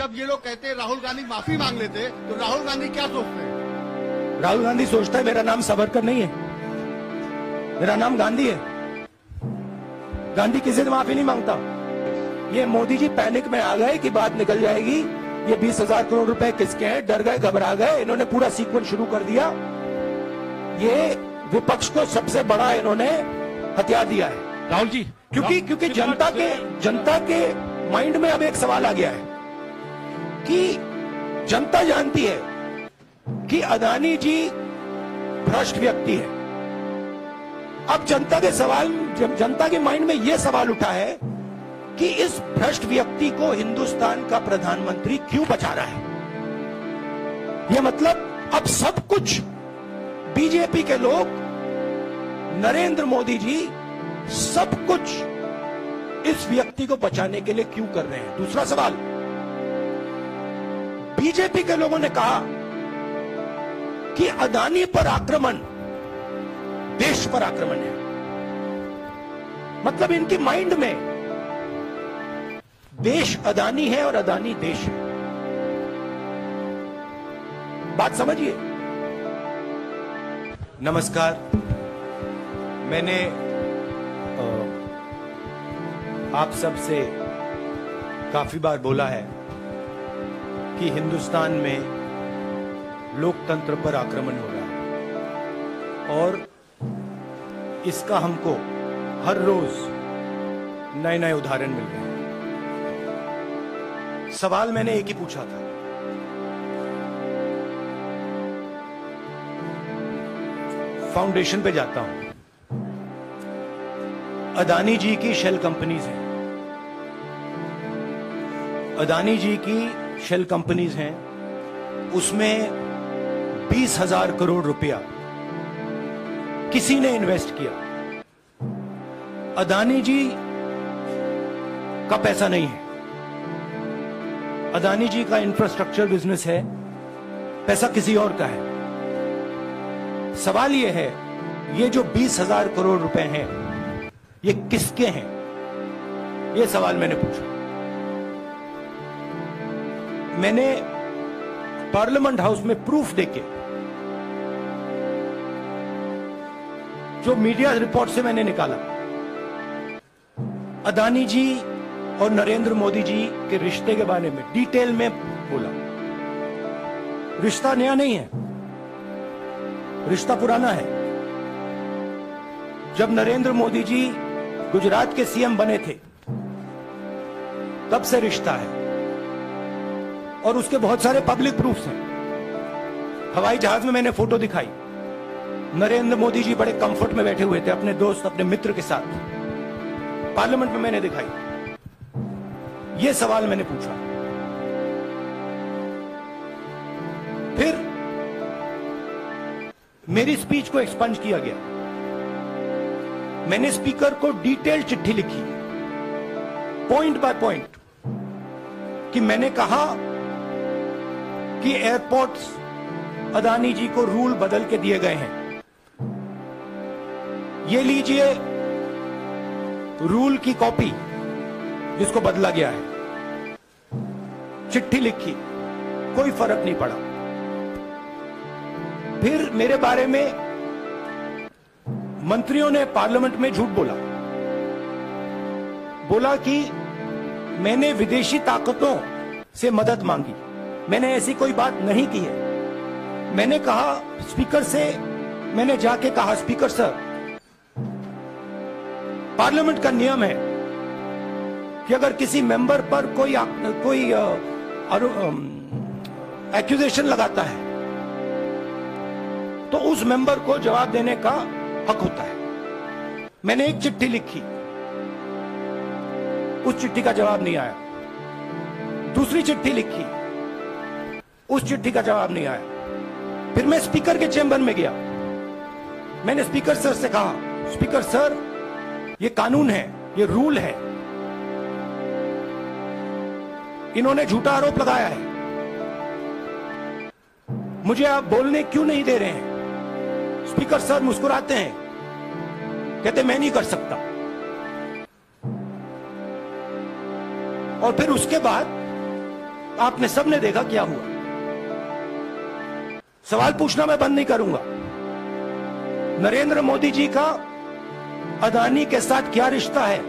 जब ये लोग कहते हैं राहुल गांधी माफ़ी मांग लेते तो राहुल गांधी क्या सोचते हैं? राहुल गांधी सोचता है मेरा नाम सावरकर नहीं है। मेरा नाम गांधी है। गांधी किसी से माफ़ी नहीं माँगता। ये मोदी जी पैनिक में आ गए कि बात निकल जाएगी। ये बीस हज़ार करोड़ रुपए किसके हैं? डर गए घबरा गए। इन्होंने पूरा सीक्वेंस शुरू कर दिया। ये विपक्ष को सबसे बड़ा इन्होंने हथियार दिया है। राहुल जी क्योंकि क्योंकि जनता के जनता के माइंड में अब एक सवाल आ गया है। कि जनता जानती है कि अदानी जी भ्रष्ट व्यक्ति है। अब जनता के सवाल, जन- जनता के माइंड में यह सवाल उठा है कि इस भ्रष्ट व्यक्ति को हिंदुस्तान का प्रधानमंत्री क्यों बचा रहा है? यह मतलब अब सब कुछ बीजेपी के लोग, नरेंद्र मोदी जी सब कुछ इस व्यक्ति को बचाने के लिए क्यों कर रहे हैं? दूसरा सवाल बीजेपी के लोगों ने कहा कि अदानी पर आक्रमण, देश पर आक्रमण है। मतलब इनकी माइंड में देश अदानी है और अदानी देश है। बात समझिए। नमस्कार। मैंने आप सबसे काफ़ी बार बोला है कि हिंदुस्तान में लोकतंत्र पर आक्रमण हो रहा है। और इसका हमको हर रोज नए नए उदाहरण मिल रहे हैं। सवाल मैंने एक ही पूछा था। फाउंडेशन पे जाता हूँ। अदानी जी की शेल कंपनीज़ हैं। अदानी जी की शेल कंपनीज़ हैं, उसमें बीस हज़ार करोड़ रुपया किसी ने इन्वेस्ट किया। अदानी जी का पैसा नहीं है। अदानी जी का इंफ्रास्ट्रक्चर बिज़नेस है, पैसा किसी और का है। सवाल यह है, ये जो बीस हज़ार करोड़ रुपए हैं, ये किसके हैं? ये सवाल मैंने पूछा। मैंने पार्लियामेंट हाउस में प्रूफ देके, जो मीडिया रिपोर्ट से मैंने निकाला, अदानी जी और नरेंद्र मोदी जी के रिश्ते के बारे में डिटेल में बोला। रिश्ता नया नहीं है, रिश्ता पुराना है। जब नरेंद्र मोदी जी गुजरात के सीएम बने थे, तब से रिश्ता है। और उसके बहुत सारे पब्लिक प्रूफ्स हैं। हवाई जहाज़ में मैंने फ़ोटो दिखाई। नरेंद्र मोदी जी बड़े कंफर्ट में बैठे हुए थे, अपने दोस्त, अपने मित्र के साथ। पार्लियामेंट में मैंने दिखाई। ये सवाल मैंने पूछा। फिर मेरी स्पीच को एक्सपंज किया गया। मैंने स्पीकर को डिटेल चिट्ठी लिखी। पॉइंट बाय पॉइंट कि मैंने कहा कि एयरपोर्ट्स अदानी जी को रूल बदल के दिए गए हैं। ये लीजिए रूल की कॉपी जिसको बदला गया है। चिट्ठी लिखी, कोई फ़र्क नहीं पड़ा। फिर मेरे बारे में मंत्रियों ने पार्लियामेंट में झूठ बोला। बोला कि मैंने विदेशी ताकतों से मदद मांगी। मैंने ऐसी कोई बात नहीं की है। मैंने कहा स्पीकर से मैंने जाके कहा स्पीकर सर पार्लियामेंट का नियम है कि अगर किसी मेंबर पर कोई आ, कोई एक्यूजेशन लगाता है तो उस मेंबर को जवाब देने का हक होता है। मैंने एक चिट्ठी लिखी। उस चिट्ठी का जवाब नहीं आया। दूसरी चिट्ठी लिखी। उस चिट्ठी का जवाब नहीं आया। फिर मैं स्पीकर के चेंबर में गया। मैंने स्पीकर सर से कहा, स्पीकर सर, ये कानून है, ये रूल है। इन्होंने झूठा आरोप लगाया है। मुझे आप बोलने क्यों नहीं दे रहे हैं? स्पीकर सर मुस्कुराते हैं। कहते, मैं नहीं कर सकता। और फिर उसके बाद आपने सबने देखा क्या हुआ। सवाल पूछना मैं बंद नहीं करूँगा। नरेंद्र मोदी जी का अदानी के साथ क्या रिश्ता है?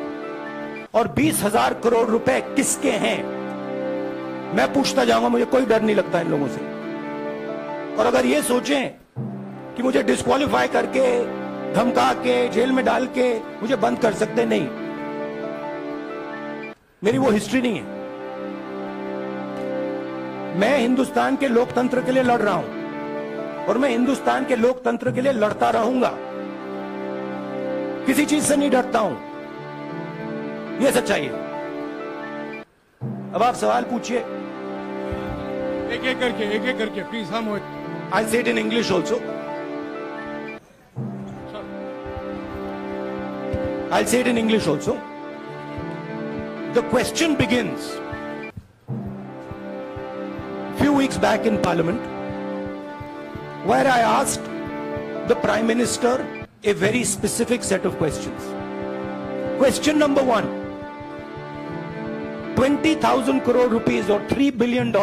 और बीस हज़ार करोड़ रुपए किसके हैं? मैं पूछता जाऊँगा, मुझे कोई डर नहीं लगता इन लोगों से। और अगर ये सोचें कि मुझे डिस्कालीफाई करके, धमका के, जेल में डाल के मुझे बंद कर सकते नहीं। मेरी वो हिस्ट्री नहीं है। मैं हिंदुस्तान के लोकतंत्र के लिए लड़ रहा हूँ। और मैं हिंदुस्तान के लोकतंत्र के लिए लड़ता रहूँगा। किसी चीज़ से नहीं डरता हूँ। यह सच्चाई है। अब आप सवाल पूछिए। एक एक करके एक एक करके प्लीज़ हम I say it in English also say it in English also. The question begins few weeks back in Parliament, where I asked the Prime Minister a very specific set of questions. Question number one 20,000 crore rupees or $3 billion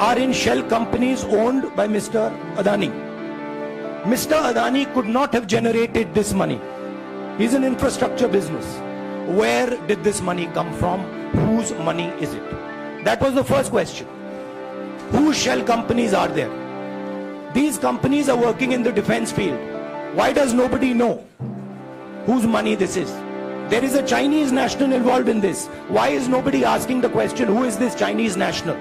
are in shell companies owned by Mr. Adani. Mr. Adani could not have generated this money. He's an infrastructure business. Where did this money come from? Whose money is it? That was the first question. Whose shell companies are there? These companies are working in the defense field. Why does nobody know whose money this is? There is a Chinese national involved in this. Why is nobody asking the question, who is this Chinese national?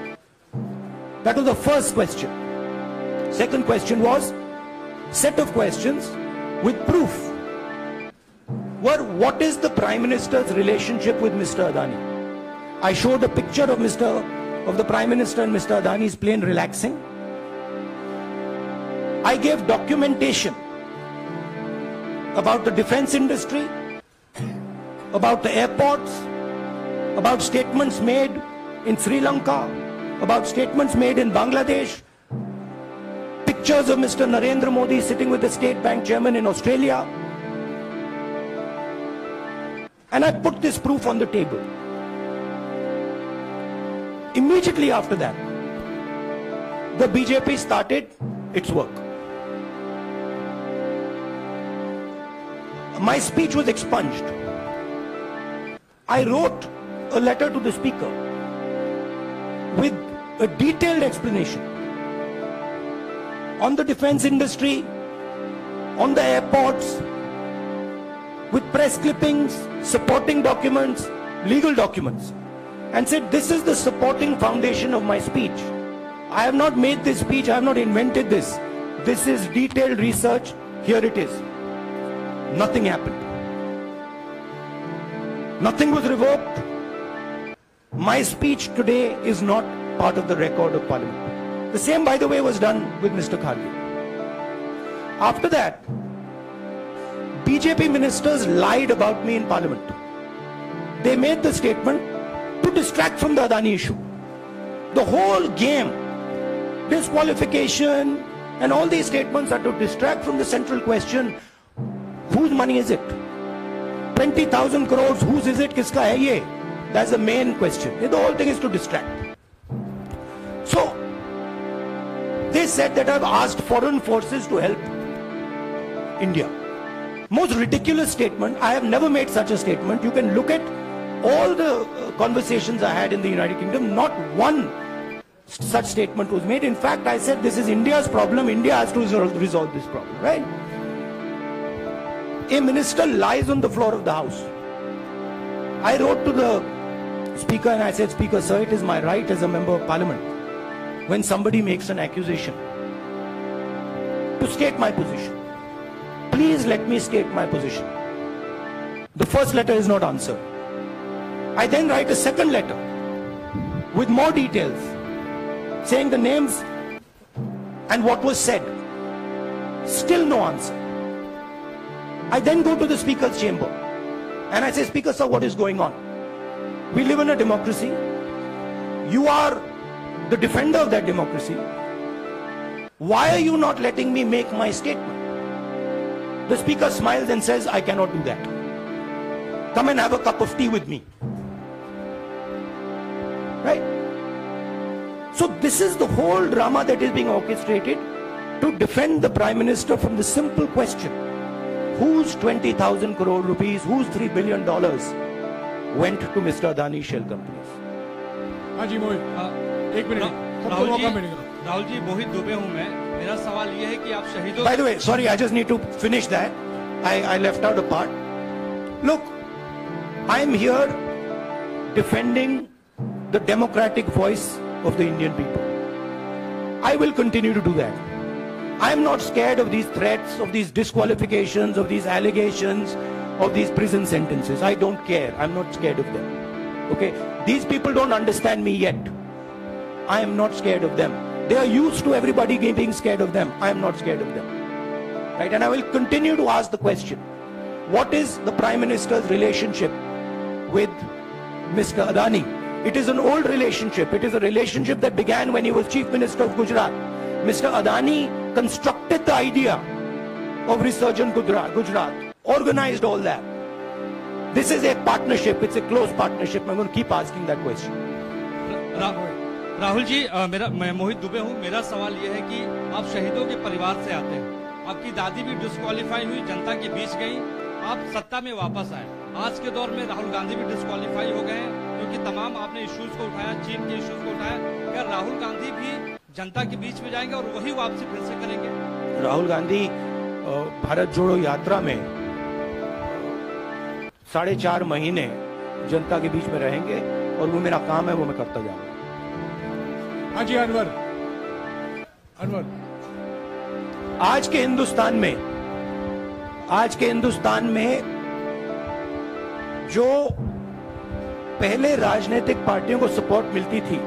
That was the first question. Second question was, set of questions with proof were what is the prime minister's relationship with mr adani i showed a picture of mr of the prime minister and mr adani's plane relaxing i gave documentation about the defense industry about the airports about statements made in sri lanka about statements made in bangladesh pictures of Mr. Narendra Modi sitting with the State Bank chairman in Australia. And I put this proof on the table. Immediately after that, the BJP started its work. My speech was expunged. I wrote a letter to the speaker with a detailed explanation on the defense industry, on the airports, with press clippings, supporting documents, legal documents, and said, This is the supporting foundation of my speech. I have not made this speech, I have not invented this. This is detailed research. Here it is. Nothing happened. Nothing was revoked. My speech today is not part of the record of parliament. The same, by the way, was done with Mr. Kharge. After that, BJP ministers lied about me in parliament. They made the statement to distract from the Adani issue. The whole game, disqualification, and all these statements are to distract from the central question whose money is it? 20,000 crores, whose is it? Kiska hai ye? That's the main question. The whole thing is to distract. So, they said that I've asked foreign forces to help India. Most ridiculous statement. I have never made such a statement. You can look at all the conversations I had in the United Kingdom. Not one such statement was made. In fact, I said this is India's problem. India has to resolve this problem, right? A minister lies on the floor of the house. I wrote to the speaker and I said, Speaker, sir, it is my right as a member of parliament when somebody makes an accusation to state my position. Please let me state my position. The first letter is not answered. I then write a second letter with more details saying the names and what was said. Still no answer. I then go to the speaker's chamber and I say, Speaker, sir, what is going on? We live in a democracy. You are the defender of that democracy. Why are you not letting me make my statement? The speaker smiles and says, I cannot do that. Come and have a cup of tea with me. So this is the whole drama that is being orchestrated to defend the Prime Minister from the simple question. Whose 20,000 crore rupees, whose 3 billion dollars went to Mr. Adani shell companies? हाँ जी मोहित एक minute रा- सबको राहुल जी मौका मिलेगा राहुल जी मोहित दुबे हूँ मैं मेरा सवाल ये है कि आप शहीदों By the way, sorry, I just need to finish that. I, I left out a part. Look, I am here defending the democratic voice of the Indian people. I will continue to do that. I am not scared of these threats, of these disqualifications, of these allegations, of these prison sentences. I don't care. I'm not scared of them. Okay? These people don't understand me yet. I am not scared of them. They are used to everybody being scared of them. I am not scared of them. Right? And I will continue to ask the question what is the Prime Minister's relationship with Mr. Adani? It is an old relationship. It is a relationship that began when he was Chief Minister of Gujarat. Mr. Adani constructed the idea of resurgent Gujarat, Gujarat, organized all that. This is a partnership. It's a close partnership. I'm going to keep asking that question. Rahul ji अ, मेरा मैं मोहित दुबे हूँ मेरा सवाल ये है कि आप शहीदों के परिवार से आते हैं आपकी दादी भी डिस्कालीफाई हुई जनता के बीच गई आप सत्ता में वापस आए आज के दौर में राहुल गांधी भी डिस्कालीफाई हो गए हैं क्योंकि तमाम आपने इश्यूज़ को उठाया चीन के इश्यूज़ को उठाया क्या राहुल गांधी भी जनता के बीच में जाएँगे और वही वापसी फिर से करेंगे? राहुल गांधी भारत जोड़ो यात्रा में साढ़े चार महीने जनता के बीच में रहेंगे और वो मेरा काम है वो मैं करता जाऊँगा। हाँ जी अनवर। अनवर। आज के हिंदुस्तान में आज के हिंदुस्तान में जो पहले राजनीतिक पार्टियों को सपोर्ट मिलती थी।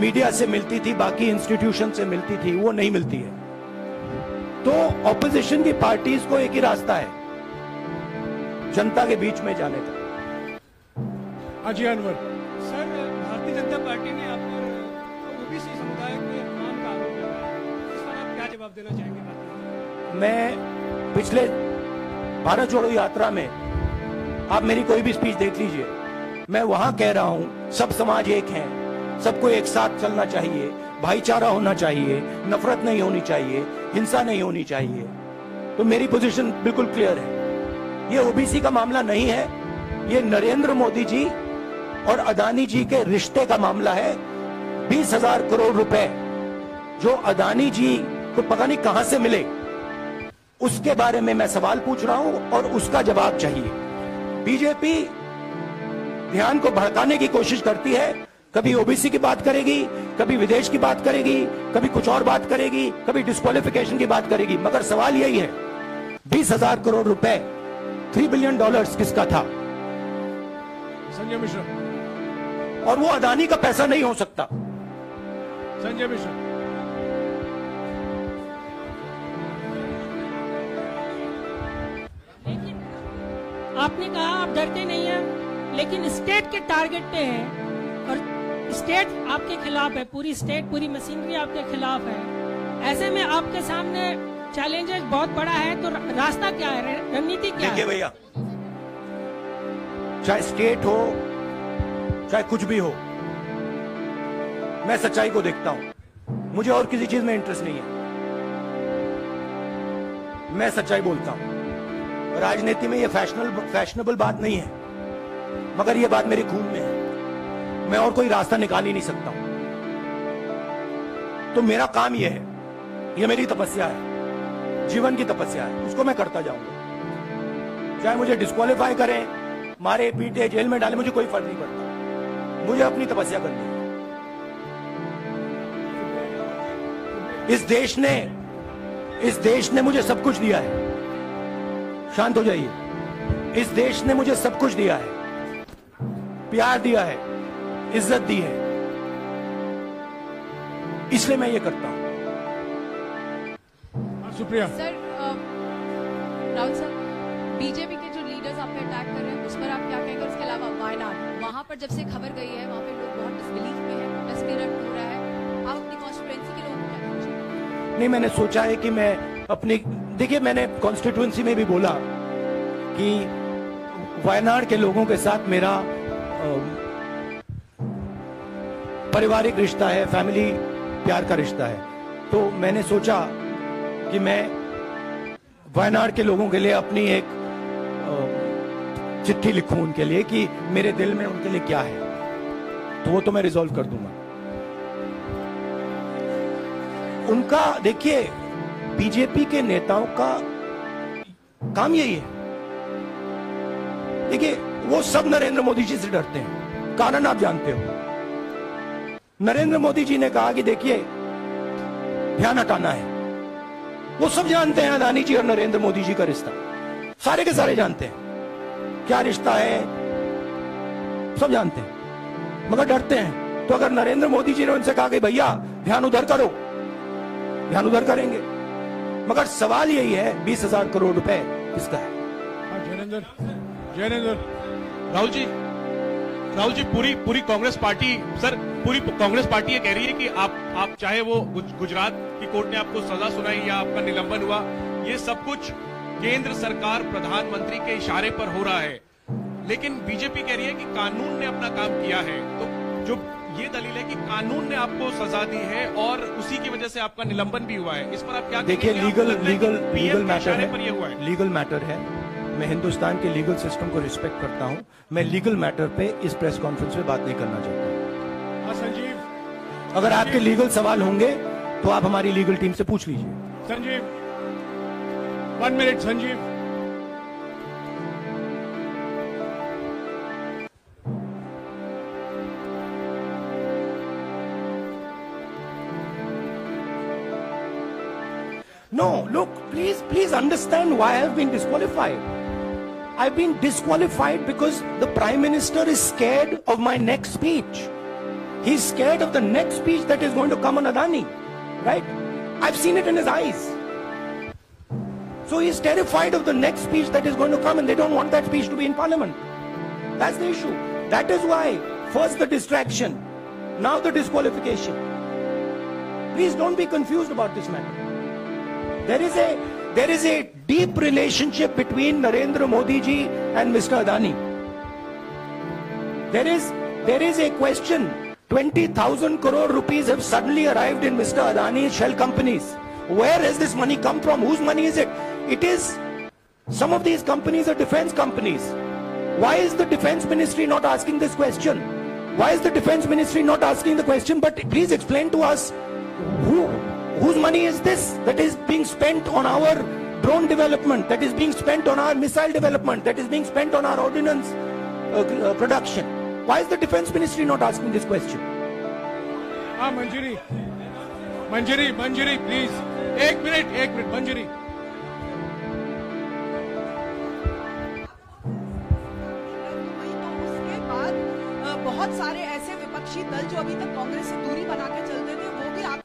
मीडिया से मिलती थी बाकी इंस्टीट्यूशन से मिलती थी वो नहीं मिलती है। तो ऑपोजिशन की पार्टीज़ को एक ही रास्ता है जनता के बीच में जाने का। हाँ जी अनवर। सर भारतीय जनता पार्टी ने आप पर ओबीसी समुदाय के अपमान का आरोप लगाया इस पर आप क्या जवाब देना चाहेंगे मैं पिछले भारत जोड़ो यात्रा में आप मेरी कोई भी स्पीच देख लीजिए। मैं वहाँ कह रहा हूँ, सब समाज एक है। सबको एक साथ चलना चाहिए। भाईचारा होना चाहिए। नफरत नहीं होनी चाहिए। हिंसा नहीं होनी चाहिए। तो मेरी पोजीशन बिल्कुल क्लियर है। ये ओबीसी का मामला नहीं है। ये नरेंद्र मोदी जी और अदानी जी के रिश्ते का मामला है। बीस हज़ार करोड़ रुपए जो अदानी जी को पता नहीं कहाँ से मिले। उसके बारे में मैं सवाल पूछ रहा हूँ और उसका जवाब चाहिए। बीजेपी ध्यान को भड़काने की कोशिश करती है कभी ओबीसी की बात करेगी कभी विदेश की बात करेगी कभी कुछ और बात करेगी कभी डिस्कालिफिकेशन की बात करेगी। मगर सवाल यही है बीस हज़ार करोड़ रुपए थ्री बिलियन डॉलर्स किसका था? संजय मिश्रा। और वो अदानी का पैसा नहीं हो सकता। संजय मिश्रा। आपने कहा आप डरते नहीं हैं। लेकिन स्टेट के टारगेट पे है और स्टेट आपके खिलाफ है पूरी स्टेट पूरी मशीनरी आपके खिलाफ है। ऐसे में आपके सामने चैलेंजेस बहुत बड़ा है तो रास्ता क्या है? रणनीति क्या है? भैया चाहे स्टेट हो चाहे कुछ भी हो मैं सच्चाई को देखता हूँ। मुझे और किसी चीज़ में इंटरेस्ट नहीं है। मैं सच्चाई बोलता हूँ। राजनीति में ये फैशनल फैशनेबल बात नहीं है। मगर ये बात मेरे खून में है। मैं और कोई रास्ता निकाल ही नहीं सकता तो मेरा काम यह है यह मेरी तपस्या है, जीवन की तपस्या है, उसको मैं करता जाऊँगा। चाहे मुझे डिस्कालीफाई करें, मारे, पीटे, जेल में डाले, मुझे कोई फ़र्क नहीं पड़ता। मुझे अपनी तपस्या करनी है। इस देश ने, इस देश ने मुझे सब कुछ दिया है। शांत हो जाइए। इस देश ने मुझे सब कुछ दिया है। प्यार दिया है इज़्ज़त दी है। इसलिए मैं ये करता हूँ। हाँ, Supriya sir Rahul sir BJP के जो लीडर्स आप पे अटैक कर रहे हैं उस पर आप क्या कहेंगे? उसके अलावा वायनाड वहाँ पर जब से खबर गई है वहाँ पे लोग बहुत डिसबिलीफ में है प्रेस हो रहा है। आप अपनी कॉन्स्टिट्यूएंसी के लोगों को क्या नहीं मैंने सोचा है कि मैं अपनी देखिए मैंने कॉन्स्टिट्यूंसी में भी बोला कि वायनाड के लोगों के साथ मेरा पारिवारिक रिश्ता है फैमिली प्यार का रिश्ता है। तो मैंने सोचा कि मैं वायनाड के लोगों के लिए अपनी एक चिट्ठी लिखूं उनके लिए कि मेरे दिल में उनके लिए क्या है। तो वो तो मैं रिजॉल्व कर दूँगा। उनका, देखिए बीजेपी के नेताओं का काम यही है। देखिए वो सब नरेंद्र मोदी जी से डरते हैं। कारण आप जानते हो। नरेंद्र मोदी जी ने कहा कि देखिए, ध्यान हटाना है। वो सब जानते हैं, अदानी जी और नरेंद्र मोदी जी का रिश्ता। सारे के सारे जानते हैं। क्या रिश्ता है? सब जानते हैं। मगर डरते हैं। तो अगर नरेंद्र मोदी जी ने उनसे कहा कि भैया, ध्यान उधर करो, ध्यान उधर करेंगे। मगर सवाल यही है, बीस हज़ार करोड़ रुपए किसका है? हाँ जैनेन्द्र जैनेन्द्र राहुल जी राहुल जी पूरी पूरी कांग्रेस पार्टी सर पूरी कांग्रेस पार्टी ये कह रही है कि आप आप चाहे वो गुजरात की कोर्ट ने आपको सजा सुनाई या आपका निलंबन हुआ ये सब कुछ केंद्र सरकार प्रधानमंत्री के इशारे पर हो रहा है। लेकिन बीजेपी कह रही है कि कानून ने अपना काम किया है तो जो ये दलील है कि कानून ने आपको सजा दी है और उसी की वजह से आपका निलंबन भी हुआ है इस पर आप क्या देखिए लीगल लीगल लीगल मैटर है। लीगल मैटर है। मैं हिंदुस्तान के लीगल सिस्टम को रिस्पेक्ट करता हूँ। मैं लीगल मैटर पे इस प्रेस कॉन्फ्रेंस में बात नहीं करना चाहता। हाँ संजीव। अगर आपके लीगल सवाल होंगे तो आप हमारी लीगल टीम से पूछ लीजिए। Sanjeev. One minute Sanjeev. No, look, please, please understand why I've been disqualified. I've been disqualified because the Prime Minister is scared of my next speech. He's scared of the next speech that is going to come on Adani. Right? I've seen it in his eyes. So he's terrified of the next speech that is going to come and they don't want that speech to be in Parliament. That's the issue. That is why, first the distraction, now the disqualification. Please don't be confused about this matter. There is a there is a deep relationship between Narendra Modi ji and Mr. Adani. There is there is a question. 20,000 crore rupees have suddenly arrived in Mr. Adani's shell companies. Where has this money come from? Whose money is it? It is some of these companies are defense companies. Why is the defense ministry not asking this question? Why is the defense ministry not asking the question? But please explain to us who, whose money is this that is being spent on our drone development, that is being spent on our missile development, that is being spent on our ordnance uh, uh, production? Why is the defense ministry not asking this question? हाँ मंजरी मंजरी मंजरी please एक minute एक minute मंजरी हुई तो उसके बाद अ, बहुत सारे ऐसे विपक्षी दल जो अभी तक कांग्रेस से दूरी बना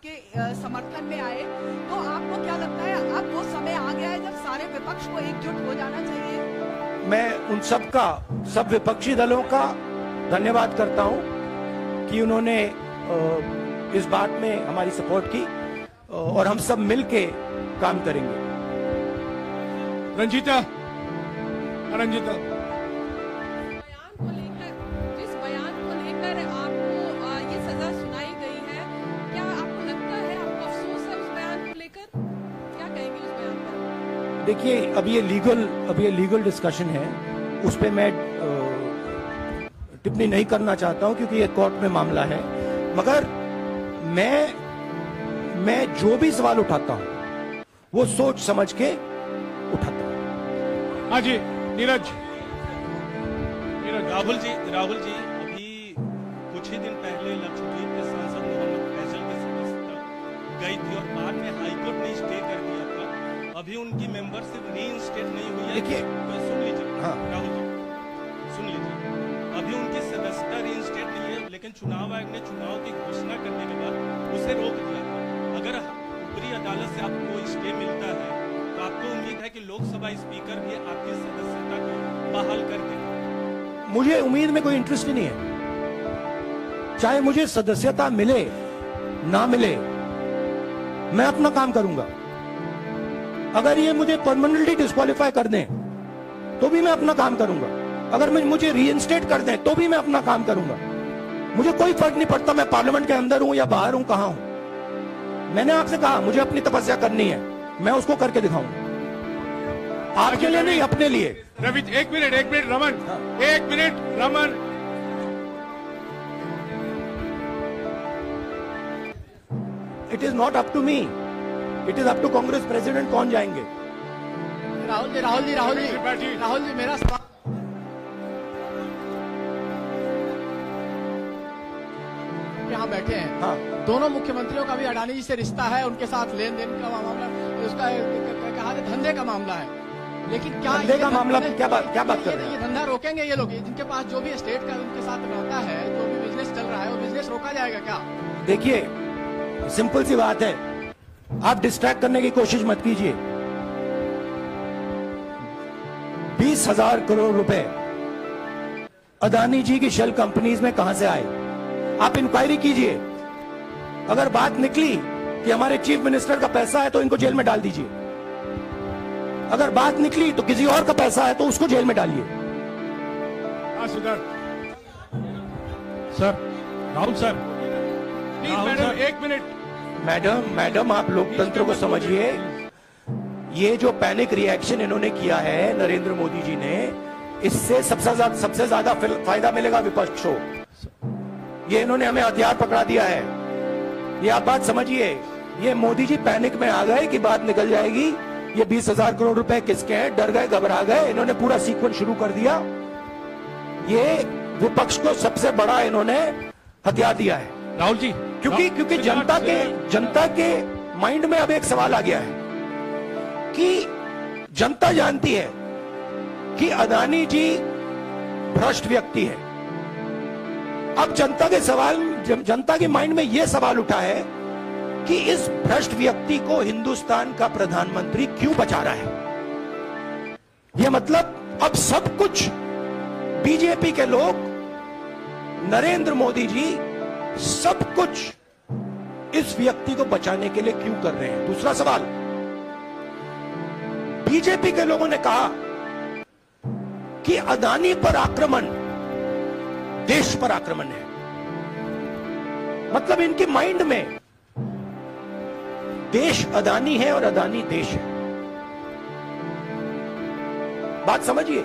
के आपके समर्थन में आए। तो आपको क्या लगता है अब वो समय आ गया है जब सारे विपक्ष को एकजुट हो जाना चाहिए? मैं उन सब का सब विपक्षी दलों का धन्यवाद करता हूँ कि उन्होंने इस बात में हमारी सपोर्ट की और हम सब मिलके काम करेंगे। रंजीता रंजीता। देखिए, अब ये लीगल अब ये लीगल डिस्कशन है। उस पर मैं टिप्पणी नहीं करना चाहता हूँ क्योंकि ये कोर्ट में मामला है। मगर मैं मैं जो भी सवाल उठाता हूँ, वो सोच समझ के उठाता हूँ। हाँ जी, नीरज नीरज, राहुल जी राहुल जी। अभी उनकी मेंबरशिप री नहीं हुई है। देखिए, तो सुन लीजिए। हाँ। राहुल जी सुन लीजिए। अभी उनकी सदस्यता री नहीं है लेकिन चुनाव आयोग ने चुनाव की घोषणा करने के बाद उसे रोक दिया अगर ऊपरी अदालत से आपको स्टे मिलता है तो आपको उम्मीद है कि लोकसभा स्पीकर भी आपकी सदस्यता को बहाल कर देंगे। मुझे उम्मीद में कोई इंटरेस्ट ही नहीं है। चाहे मुझे सदस्यता मिले ना मिले मैं अपना काम करूँगा। अगर ये मुझे परमानेंटली डिस्कालीफाई कर दें तो भी मैं अपना काम करूँगा। अगर मैं मुझे रीइंस्टेट कर दें तो भी मैं अपना काम करूँगा। मुझे कोई फ़र्क नहीं पड़ता मैं पार्लियामेंट के अंदर हूँ या बाहर हूँ कहाँ हूँ। मैंने आपसे कहा मुझे अपनी तपस्या करनी है मैं उसको करके दिखाऊँगा। आपके लिए नहीं अपने लिए। रवि एक मिनट एक मिनट रमन। एक minute Raman. It is not up to me it is up to Congress president कौन जाएँगे? राहुल जी राहुल जी राहुल जी राहुल जी मेरा सवाल यहाँ बैठे हैं। हाँ। दोनों मुख्यमंत्रियों का भी अडानी जी से रिश्ता है उनके साथ लेन देन का मामला उसका कहा धंधे का मामला है। लेकिन क्या धंधे ये का मामला क्या बात- क्या बात कर रहे हैं? ये धंधा रोकेंगे ये लोग जिनके पास जो भी स्टेट का उनके साथ रहता है जो भी बिज़नेस चल रहा है वो बिज़नेस रोका जाएगा क्या? देखिए सिंपल सी बात है। आप डिस्ट्रैक्ट करने की कोशिश मत कीजिए। बीस हज़ार करोड़ रुपए। अदानी जी की शेल कंपनीज़ में कहाँ से आए? आप इंक्वायरी कीजिए। अगर बात निकली कि हमारे चीफ मिनिस्टर का पैसा है तो इनको जेल में डाल दीजिए। अगर बात निकली तो किसी और का पैसा है तो उसको जेल में डालिए। हाँ sir Rahul sir. Please madam sir. एक मिनट मैडम मैडम, आप लोकतंत्र को समझिए। ये जो पैनिक रिएक्शन इन्होंने किया है, नरेंद्र मोदी जी ने, इससे सबसे ज़्यादा सबसे ज़्यादा फ़ायदा मिलेगा विपक्ष को। ये इन्होंने हमें हथियार पकड़ा दिया है। ये आप बात समझिए। ये मोदी जी पैनिक में आ गए कि बात निकल जाएगी। ये बीस हज़ार करोड़ रुपए किसके हैं? डर गए, घबरा गए। इन्होंने पूरा सीक्वेंस शुरू कर दिया। ये विपक्ष को सबसे बड़ा इन्होंने हथियार दिया है। राहुल जी। क्योंकि क्योंकि जनता के जनता के माइंड में अब एक सवाल आ गया है कि जनता जानती है कि अदानी जी भ्रष्ट व्यक्ति है। अब जनता के सवाल, जनता के माइंड में यह सवाल उठा है कि इस भ्रष्ट व्यक्ति को हिंदुस्तान का प्रधानमंत्री क्यों बचा रहा है? यह मतलब अब सब कुछ, बीजेपी के लोग, नरेंद्र मोदी जी सब कुछ इस व्यक्ति को बचाने के लिए क्यों कर रहे हैं? दूसरा सवाल। बीजेपी के लोगों ने कहा कि अदानी पर आक्रमण देश पर आक्रमण है। मतलब इनके माइंड में देश अदानी है और अदानी देश है। बात समझिए।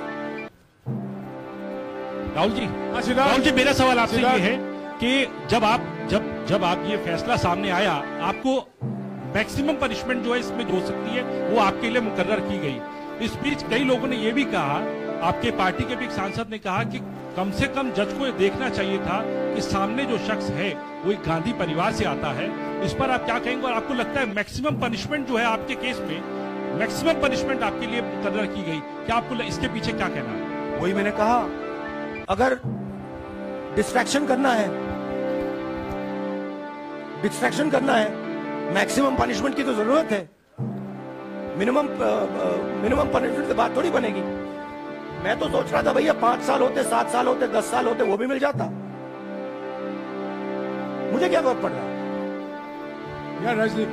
राहुल जी हाँ राहुल जी मेरा सवाल आपसे ये है कि जब आप, जब जब आप ये फैसला सामने आया, आपको मैक्सिमम पनिशमेंट जो है इसमें हो सकती है, वो आपके लिए मुकर्र की गई। इस बीच कई लोगों ने ये भी कहा, आपके पार्टी के भी एक सांसद ने कहा कि कम से कम जज को ये देखना चाहिए था कि सामने जो शख्स है, वो एक गांधी परिवार से आता है। इस पर आप क्या कहेंगे? और आपको लगता है मैक्सिमम पनिशमेंट जो है आपके केस में मैक्सिमम पनिशमेंट आपके लिए मुकर्र की गई? क्या आपको इसके पीछे क्या कहना है? वही मैंने कहा, अगर डिस्ट्रैक्शन करना है डिस्ट्रैक्शन करना है। मैक्सिमम पनिशमेंट की तो ज़रूरत है। मिनिमम मिनिमम पनिशमेंट से बात थोड़ी बनेगी। मैं तो सोच रहा था भैया, पाँच साल होते, सात साल होते, दस साल होते, वो भी मिल जाता। मुझे क्या फ़र्क पड़ रहा है? यार Rajdeep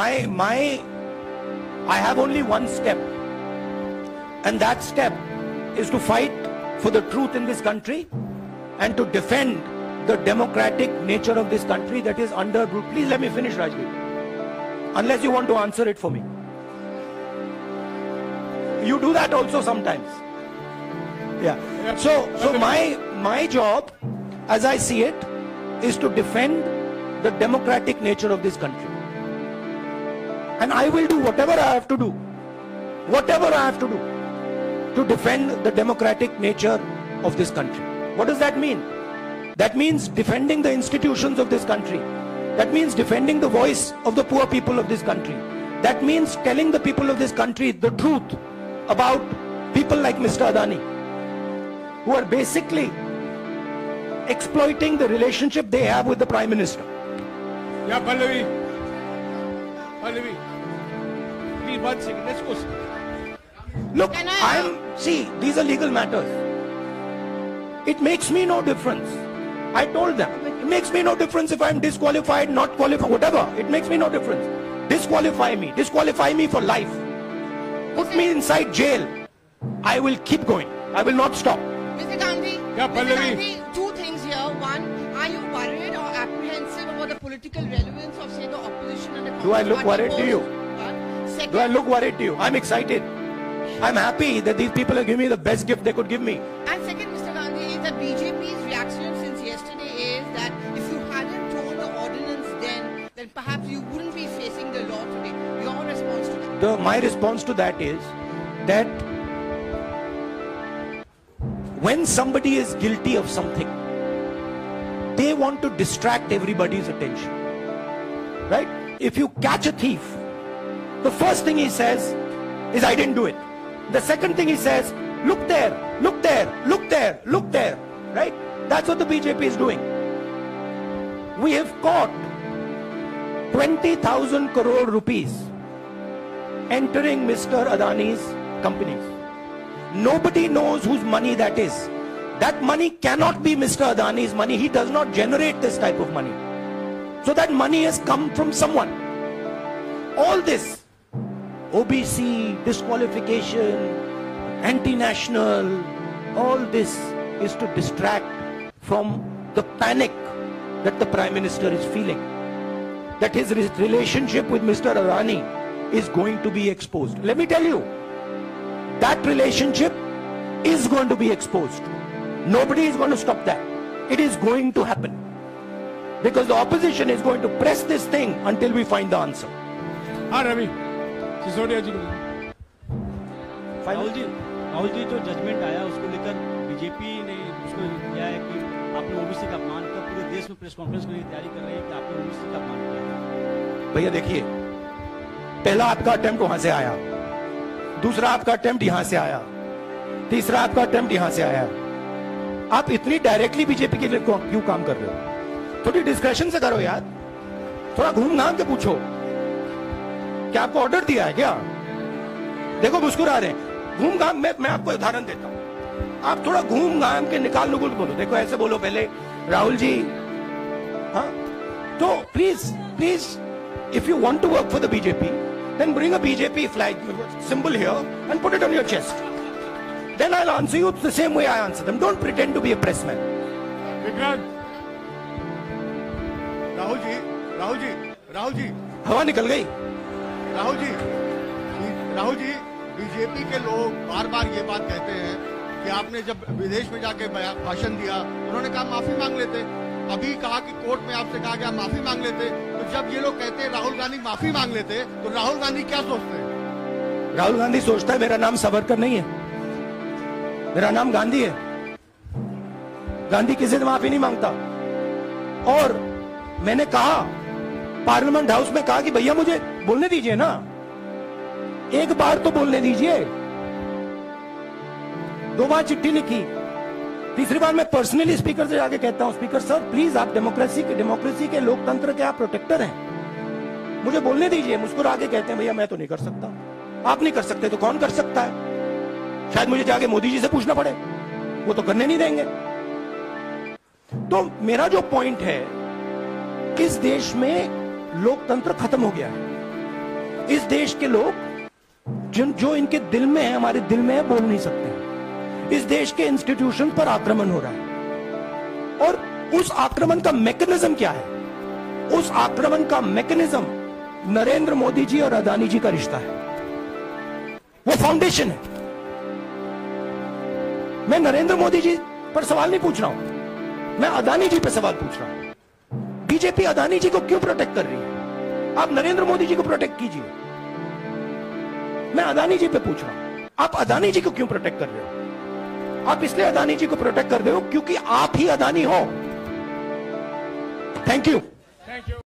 my my i have only one step. And that step is to fight for the truth in this country and to defend the democratic nature of this country that is under please let me finish rajdeep unless you want to answer it for me. You do that also sometimes. Yeah. So so my my job as i see it is to defend the democratic nature of this country and I will do whatever I have to do, whatever I have to do to defend the democratic nature of this country. What does that mean? That means defending the institutions of this country. That means defending the voice of the poor people of this country. That means telling the people of this country the truth about people like Mr. Adani, who are basically exploiting the relationship they have with the Prime Minister. Yeah, Pallavi. Pallavi. One second. Let's go. Look, I am see these are legal matters. It makes me no difference. I told them it makes me no difference if I'm disqualified, not qualified, whatever. It makes me no difference. Disqualify me. Disqualify me for life. Put me inside jail. I will keep going. I will not stop. Mr. Gandhi. Yeah, Mr. Gandhi, two things here. One, are you worried or apprehensive about the political relevance of say the opposition and the Do I look worried to you? Do I look worried to you? I'm excited. I'm happy that these people are giving me the best gift they could give me. And second, Mr. Gandhi, is that BJP's reaction since yesterday is that if you hadn't told the ordinance then, then perhaps you wouldn't be facing the law today. Your response to that? The, my response to that is that when somebody is guilty of something, they want to distract everybody's attention. Right? If you catch a thief, the first thing he says is, I didn't do it. The second thing he says, look there, look there, look there, look there. Right? That's what the BJP is doing. We have caught 20,000 crore rupees entering Mr. Adani's companies. Nobody knows whose money that is. That money cannot be Mr. Adani's money. He does not generate this type of money. So that money has come from someone. All this, OBC, disqualification, anti-national, all this is to distract from the panic that the Prime Minister is feeling. That his relationship with Mr. Arani is going to be exposed. Let me tell you, that relationship is going to be exposed. Nobody is going to stop that. It is going to happen. Because the opposition is going to press this thing until we find the answer. Ah, Ravi. Sisodia जी को। राहुल जी राहुल जी जो judgement आया उसको लेकर BJP ने उसको किया है कि आपने ओबीसी का अपमान किया पूरे देश में प्रेस कॉन्फ्रेंस के लिए तैयारी कर रहे हैं कि आपने ओबीसी का अपमान किया भैया देखिए पहला आपका अटेम्प्ट वहाँ से आया दूसरा आपका अटेम्प्ट यहाँ से आया तीसरा आपका अटेम्प्ट यहाँ से आया। आप इतनी डायरेक्टली बीजेपी के लिए क्यों क्यों काम कर रहे हो? थोड़ी डिस्कशन से करो यार थोड़ा घूम घाम के पूछो। क्या आपको ऑर्डर दिया है क्या? देखो मुस्कुरा रहे घूम घाम मैं, मैं आपको उदाहरण देता हूँ। आप थोड़ा घूम घाम के निकाल नुकुल बोलो। देखो ऐसे बोलो पहले राहुल जी। हाँ? तो please please if you want to work for the BJP then bring a BJP flag symbol here and put it on your chest then I answer you the same way I answer them don't pretend to be a press man Rahul ji Rahul ji Rahul ji हवा निकल गई। Rahul ji Rahul ji, BJP के लोग बार बार ये बात कहते हैं कि आपने जब विदेश में जाके भाषण दिया, उन्होंने कहा, माफ़ी मांग लेते। अभी कहा कि कोर्ट में आपसे कहा गया माफ़ी मांग लेते। तो जब ये लोग कहते हैं, राहुल गांधी माफ़ी मांग लेते तो राहुल गांधी क्या सोचते हैं? राहुल गांधी सोचता है, मेरा नाम सावरकर नहीं है। मेरा नाम गांधी है। गांधी किसी से माफ़ी नहीं माँगता। और मैंने कहा, पार्लियामेंट हाउस में कहा कि, भैया मुझे बोलने दीजिए ना। एक बार तो बोलने दीजिए। दो बार चिट्ठी लिखी। तीसरी बार मैं पर्सनली स्पीकर से जाके कहता हूँ स्पीकर सर प्लीज़ आप डेमोक्रेसी के डेमोक्रेसी के लोकतंत्र के आप प्रोटेक्टर हैं। मुझे बोलने दीजिए मुस्कुरा आगे कहते हैं, भैया मैं तो नहीं कर सकता। आप नहीं कर सकते तो कौन कर सकता है? शायद मुझे जाके मोदी जी से पूछना पड़े। वो तो करने नहीं देंगे। तो मेरा जो पॉइंट है इस देश में लोकतंत्र खत्म हो गया है? इस देश के लोग जिन, जो इनके दिल में है, हमारे दिल में है, बोल नहीं सकते। इस देश के इंस्टीट्यूशन पर आक्रमण हो रहा है। और उस आक्रमण का मैकेनिज्म क्या है? उस आक्रमण का मैकेनिज्म नरेंद्र मोदी जी और अदानी जी का रिश्ता है। वो फाउंडेशन है। मैं नरेंद्र मोदी जी पर सवाल नहीं पूछ रहा हूँ। मैं अदानी जी पर सवाल पूछ रहा हूँ। बीजेपी अदानी जी को क्यों प्रोटेक्ट कर रही है? आप नरेंद्र मोदी जी को प्रोटेक्ट कीजिए। मैं अदानी जी पे पूछ रहा हूँ। आप अदानी जी को क्यों प्रोटेक्ट कर रहे हो? आप इसलिए अदानी जी को प्रोटेक्ट कर रहे हो क्योंकि आप ही अदानी हो। Thank you thank you